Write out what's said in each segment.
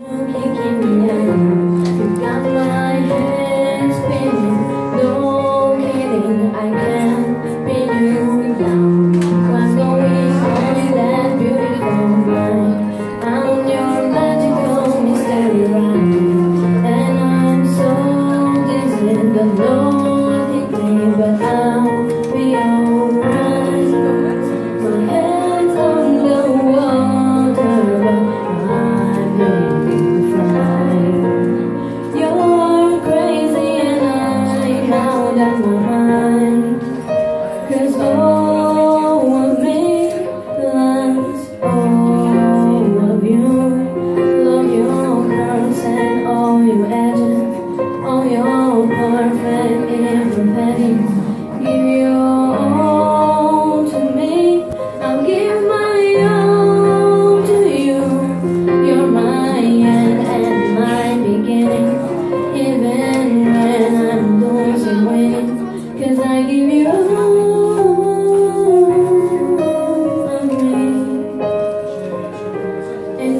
You keep me up. You got my head spinning.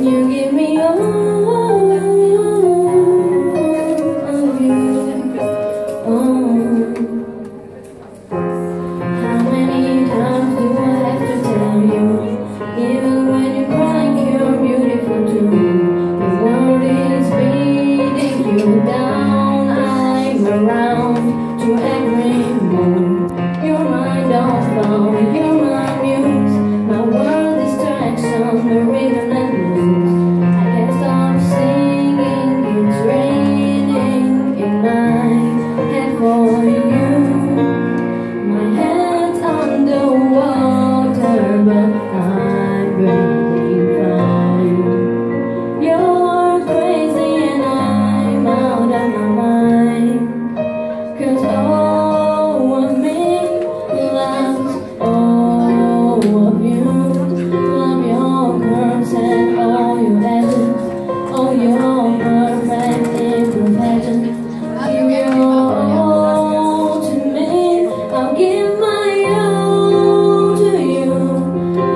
You give me all of you. Love your curves and all your edges All your perfect imperfections. Give your all to me. I'll give my all to you.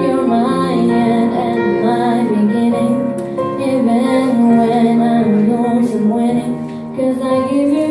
You're my end and my beginning. Even when I'm losing winning. Cause I give you